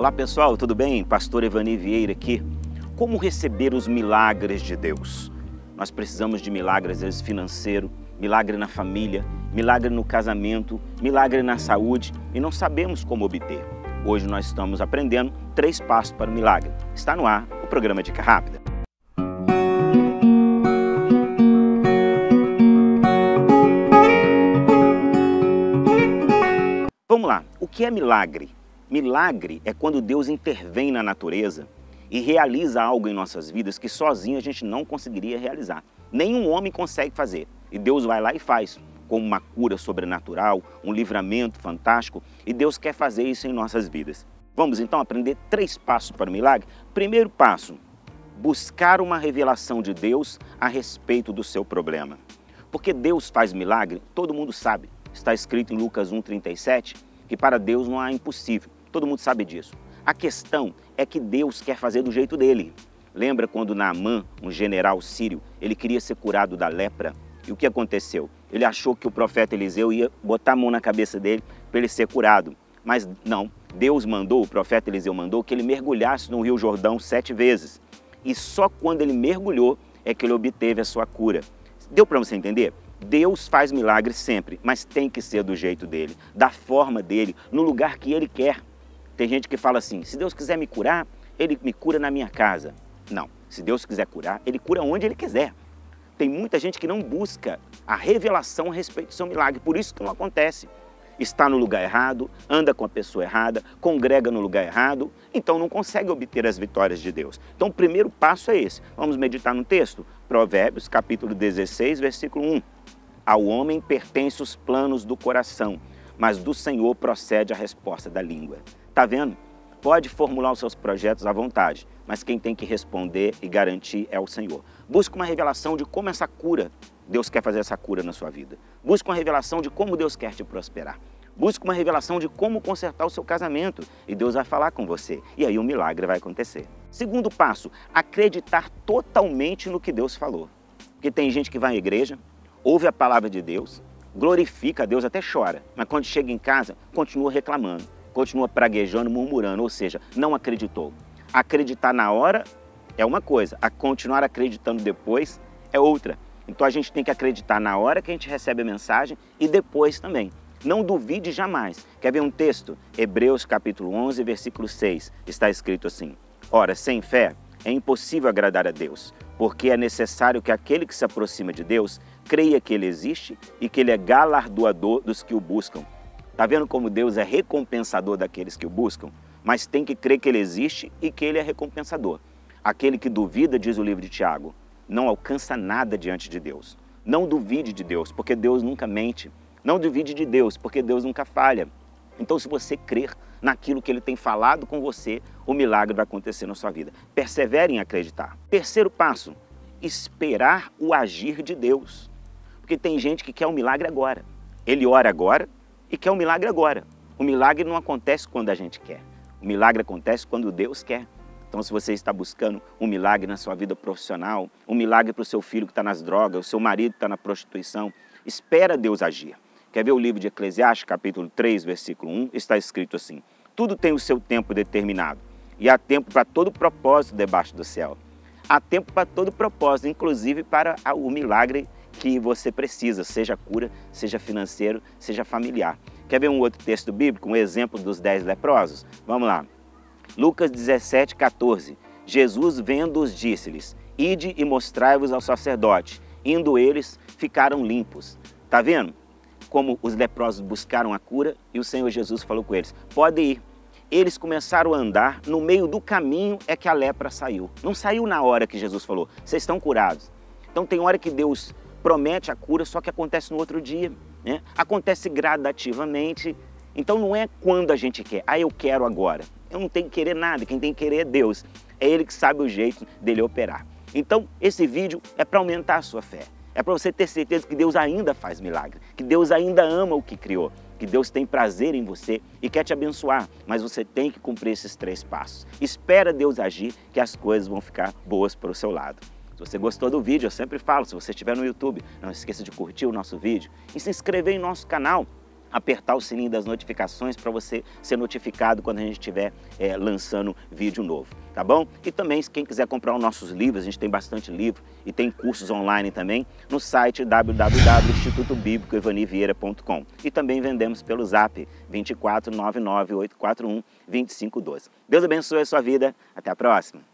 Olá pessoal, tudo bem? Pastor Evani Vieira aqui. Como receber os milagres de Deus? Nós precisamos de milagres, às vezes financeiro, milagre na família, milagre no casamento, milagre na saúde e não sabemos como obter. Hoje nós estamos aprendendo três passos para o milagre. Está no ar o programa Dica Rápida. Vamos lá, o que é milagre? Milagre é quando Deus intervém na natureza e realiza algo em nossas vidas que sozinho a gente não conseguiria realizar. Nenhum homem consegue fazer. E Deus vai lá e faz, como uma cura sobrenatural, um livramento fantástico, e Deus quer fazer isso em nossas vidas. Vamos então aprender três passos para o milagre? Primeiro passo: buscar uma revelação de Deus a respeito do seu problema. Porque Deus faz milagre, todo mundo sabe. Está escrito em Lucas 1,37 que para Deus não há impossível. Todo mundo sabe disso. A questão é que Deus quer fazer do jeito dele. Lembra quando Naamã, um general sírio, ele queria ser curado da lepra? E o que aconteceu? Ele achou que o profeta Eliseu ia botar a mão na cabeça dele para ele ser curado. Mas não, Deus mandou, o profeta Eliseu mandou que ele mergulhasse no Rio Jordão sete vezes. E só quando ele mergulhou é que ele obteve a sua cura. Deu para você entender? Deus faz milagres sempre, mas tem que ser do jeito dele, da forma dele, no lugar que ele quer. Tem gente que fala assim: se Deus quiser me curar, ele me cura na minha casa. Não, se Deus quiser curar, ele cura onde ele quiser. Tem muita gente que não busca a revelação a respeito do seu milagre, por isso que não acontece. Está no lugar errado, anda com a pessoa errada, congrega no lugar errado, então não consegue obter as vitórias de Deus. Então o primeiro passo é esse. Vamos meditar no texto? Provérbios, capítulo 16, versículo 1. Ao homem pertence os planos do coração, mas do Senhor procede a resposta da língua. Tá vendo? Pode formular os seus projetos à vontade, mas quem tem que responder e garantir é o Senhor. Busque uma revelação de como essa cura, Deus quer fazer essa cura na sua vida. Busque uma revelação de como Deus quer te prosperar. Busque uma revelação de como consertar o seu casamento e Deus vai falar com você. E aí o milagre vai acontecer. Segundo passo, acreditar totalmente no que Deus falou. Porque tem gente que vai à igreja, ouve a palavra de Deus, glorifica a Deus, até chora, mas quando chega em casa, continua reclamando continua praguejando, murmurando, ou seja, não acreditou. Acreditar na hora é uma coisa, a continuar acreditando depois é outra. Então a gente tem que acreditar na hora que a gente recebe a mensagem e depois também. Não duvide jamais. Quer ver um texto? Hebreus capítulo 11, versículo 6. Está escrito assim: Ora, sem fé é impossível agradar a Deus, porque é necessário que aquele que se aproxima de Deus creia que ele existe e que ele é galardoador dos que o buscam. Está vendo como Deus é recompensador daqueles que o buscam? Mas tem que crer que Ele existe e que Ele é recompensador. Aquele que duvida, diz o livro de Tiago, não alcança nada diante de Deus. Não duvide de Deus, porque Deus nunca mente. Não duvide de Deus, porque Deus nunca falha. Então, se você crer naquilo que Ele tem falado com você, o milagre vai acontecer na sua vida. Persevere em acreditar. Terceiro passo, esperar o agir de Deus. Porque tem gente que quer um milagre agora. Ele ora agora, e quer um milagre agora. O milagre não acontece quando a gente quer. O milagre acontece quando Deus quer. Então, se você está buscando um milagre na sua vida profissional, um milagre para o seu filho que está nas drogas, o seu marido que está na prostituição, espera Deus agir. Quer ver o livro de Eclesiastes, capítulo 3, versículo 1? Está escrito assim: Tudo tem o seu tempo determinado, e há tempo para todo propósito debaixo do céu. Há tempo para todo propósito, inclusive para o milagre que você precisa, seja cura, seja financeiro, seja familiar. Quer ver um outro texto bíblico, um exemplo dos dez leprosos? Vamos lá. Lucas 17, 14. Jesus, vendo-os, disse-lhes: Ide e mostrai-vos ao sacerdote. Indo eles, ficaram limpos. Está vendo? Como os leprosos buscaram a cura e o Senhor Jesus falou com eles: Pode ir. Eles começaram a andar, no meio do caminho é que a lepra saiu. Não saiu na hora que Jesus falou: Vocês estão curados. Então tem hora que Deus promete a cura, só que acontece no outro dia. Né? Acontece gradativamente. Então não é quando a gente quer, ah, eu quero agora. Eu não tenho que querer nada, quem tem que querer é Deus. É Ele que sabe o jeito dele operar. Então, esse vídeo é para aumentar a sua fé. É para você ter certeza que Deus ainda faz milagre, que Deus ainda ama o que criou, que Deus tem prazer em você e quer te abençoar, mas você tem que cumprir esses três passos. Espera Deus agir que as coisas vão ficar boas para o seu lado. Se você gostou do vídeo, eu sempre falo, se você estiver no YouTube, não esqueça de curtir o nosso vídeo e se inscrever em nosso canal. apertar o sininho das notificações para você ser notificado quando a gente estiver é, lançando vídeo novo, tá bom? E também, quem quiser comprar os nossos livros, a gente tem bastante livro e tem cursos online também no site www.institutobíblicoevanivieira.com e também vendemos pelo zap 24 841 2512. Deus abençoe a sua vida, até a próxima!